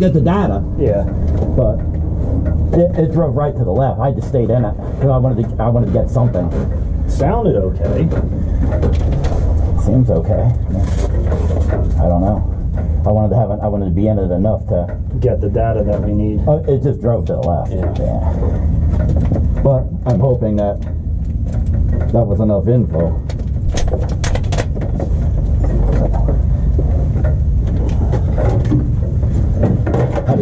get the data, Yeah. but it, it drove right to the left. I just stayed in it because I wanted to. I wanted to get something. Sounded okay. Seems okay. I don't know. I wanted to have. It, I wanted to be in it enough to. Get the data that we need. Oh, it just drove to the left. Yeah. Yeah. But I'm hoping that that was enough info.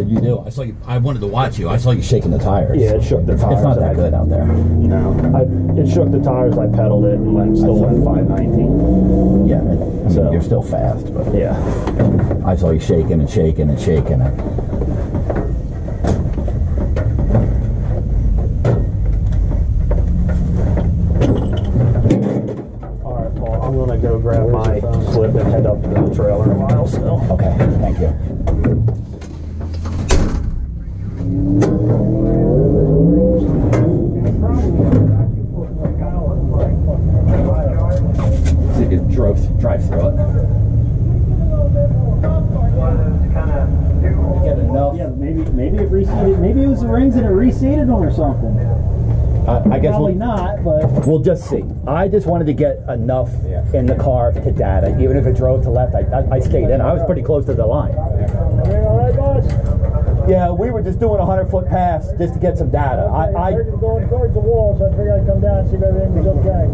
You do? I saw you. I wanted to watch you. I saw you shaking the tires. Yeah, it shook the tires. It's not that good out there. No. I, it shook the tires. I pedaled it and went, still went 519. Yeah, I mean, So- you're still fast, but Yeah. I saw you shaking and shaking and shaking it. All right, Paul. I'm gonna go grab my slip and head up to the trailer in a while. So. Okay, thank you. So you could drove, drive through it. Get enough. Yeah, maybe maybe it reseated. Maybe it was the rings and it reseated them or something. I, I guess Probably we'll, not, but we'll just see. I just wanted to get enough in the car to data, even if it drove to left. I, I, I stayed in. I was pretty close to the line. all right, boss. Yeah, we were just doing a hundred foot pass just to get some data. I, I going towards the wall, so I figured I'd come down and see if everything was okay.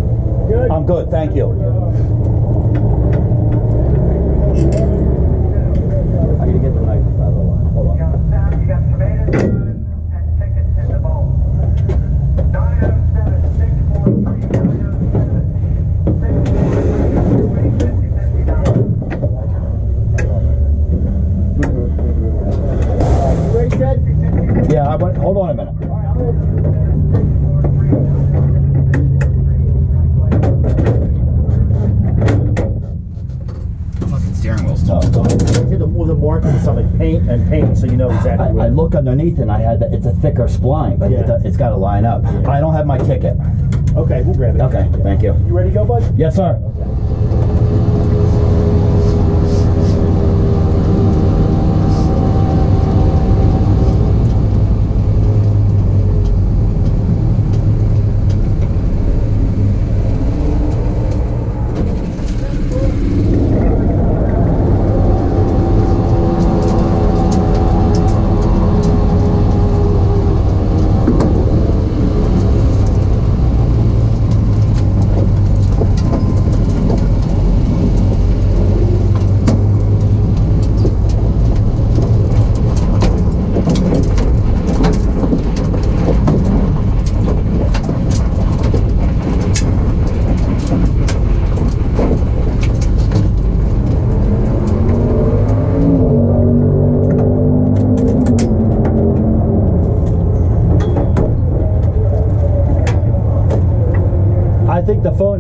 Good. I'm good, thank you. I gotta get the knife out of the line. Hold on. Ready, Ted? Yeah, I went, hold on a minute. Fucking steering wheel's tough. Hit the, with the markings on it, paint and paint, so you know exactly I, where. I and I had that it's a thicker spline, but Yeah. it's got to line up. I don't have my ticket. Okay, we'll grab it. Okay, thank you. You ready to go, bud? Yes, sir. I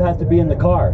has to be in the car.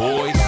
boys.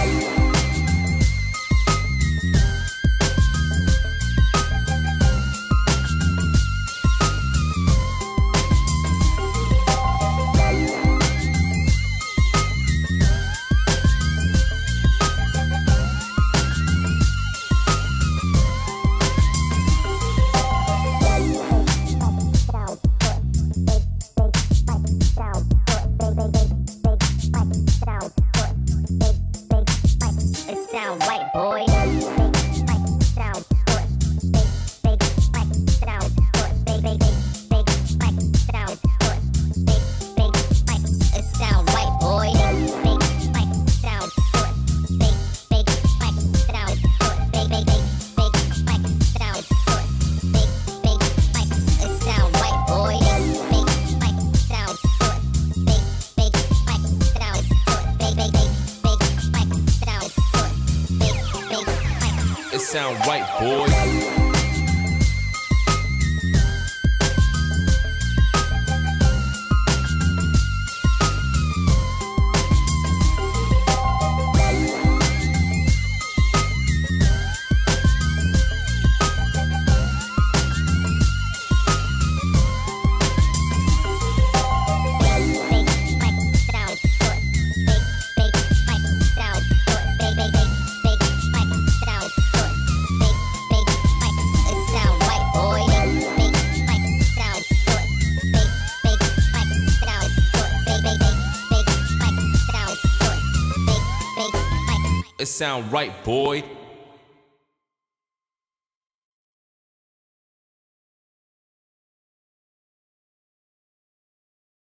sound right, boy.